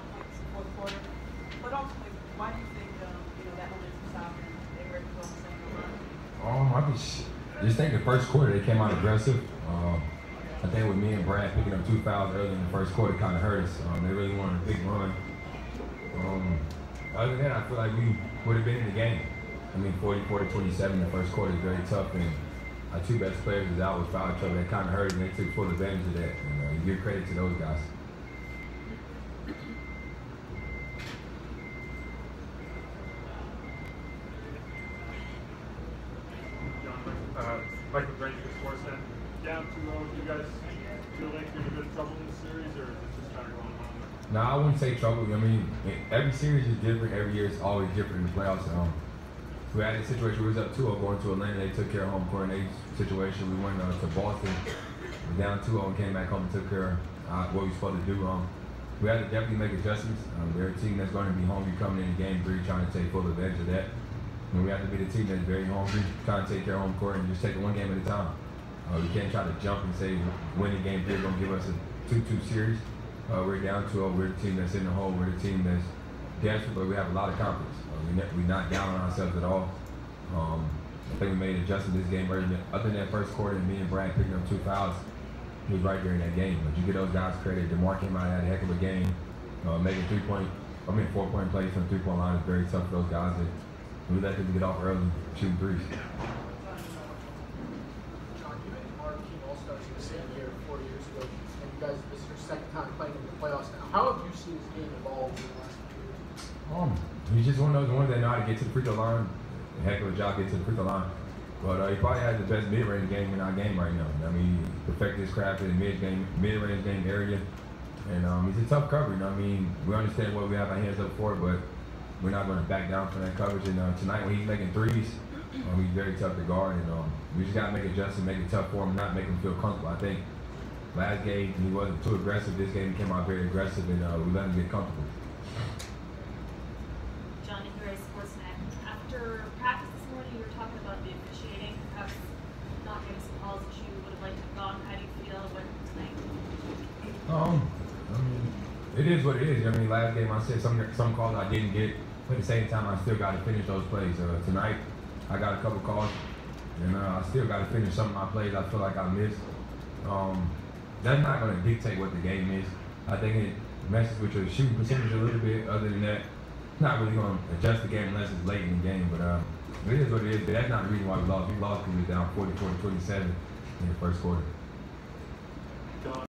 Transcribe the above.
the quarter. But ultimately, why do you think um, you know that momentum stopped and they were able the same? Um, I just, just think the first quarter they came out aggressive. Um, I think with me and Brad picking up two fouls early in the first quarter kind of hurt us. Um, they really wanted a big run. Um, other than that, I feel like we would have been in the game. I mean, 44 to 27 in the first quarter is very tough, and our two best players was out with foul trouble. That kind of hurt, and they took full advantage of that. And uh, give credit to those guys. John, uh, Michael Grange, Sportsnet. Down 2-0, do you guys feel like you're in a bit of trouble in this series, or is it just kind of going on? No, I wouldn't say trouble. I mean, every series is different. Every year is always different in the playoffs. Um, we had a situation where we was up 2-0 going to Atlanta. They took care of home court in a situation. We went uh, to Boston, we down 2-0 and came back home and took care of uh, what we were supposed to do. Um, we had to definitely make adjustments. Um, they're a team that's going to be hungry coming into game three, trying to take full advantage of that. And we have to be the team that's very hungry, trying to take of home court and just take it one game at a time. Uh, we can't try to jump and say winning game three going to give us a 2-2 series. Uh, we're down 2-0. We're the team that's in the hole. We're the team that's desperate, but we have a lot of confidence. Uh, we ne- we're not down on ourselves at all. Um, I think we made adjustments this game. Other than, other than that first quarter, me and Brad picking up two fouls, he was right there in that game. But you get those guys credit. DeMar came out had a heck of a game, uh, making three point, I mean four point plays from three point line is very tough for those guys. And we let them get off early, shooting threes. John, you and DeMar team all stars in the same year four years ago, and you guys, this is your second time playing in the playoffs now. How have you seen this game evolve in the last few years? Um, he's just one of those ones that know how to get to the free throw line. Heck of a job getting to the free throw line. But uh, he probably has the best mid-range game in our game right now. I mean, he perfected his craft in the mid-game, mid-range game area. And um, he's a tough cover. You know, I mean, we understand what we have our hands up for, but we're not going to back down from that coverage. And uh, tonight, when he's making threes, um, he's very tough to guard. And um, we just got to make adjustments, make it tough for him, not make him feel comfortable. I think last game he wasn't too aggressive. This game he came out very aggressive, and uh, we let him get comfortable. Johnny Gray, Sportsnet. After practice this morning, you were talking about the officiating, perhaps not getting some calls that you would have liked to have gone. How do you feel when tonight? Um, I mean, it is what it is. I mean, last game I said some some calls I didn't get, but at the same time I still got to finish those plays. Uh, tonight I got a couple calls, and uh, I still got to finish some of my plays I feel like I missed. Um, that's not going to dictate what the game is. I think it messes with your shooting percentage a little bit. Other than that, not really going to adjust the game unless it's late in the game. But uh, it is what it is. But that's not the reason why we lost. We lost because we were down 44 to 27 in the first quarter.